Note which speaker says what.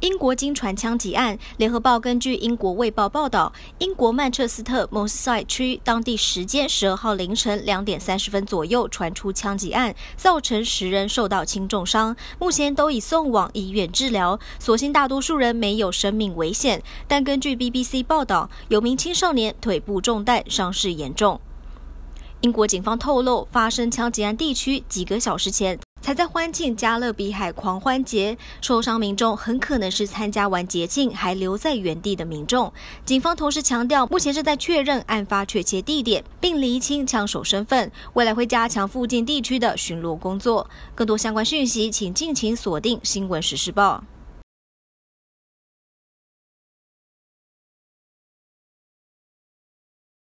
Speaker 1: 英国经传枪击案，联合报根据英国卫报报道，英国曼彻斯特莫斯塞区当地时间十二号凌晨两点三十分左右传出枪击案，造成十人受到轻重伤，目前都已送往医院治疗。所幸大多数人没有生命危险，但根据 BBC 报道，有名青少年腿部中弹，伤势严重。英国警方透露，发生枪击案地区几个小时前。还在欢庆加勒比海狂欢节，受伤民众很可能是参加完节庆还留在原地的民众。警方同时强调，目前是在确认案发确切地点，并厘清枪手身份，未来会加强附近地区的巡逻工作。更多相关讯息，请尽情锁定《新闻时事报》。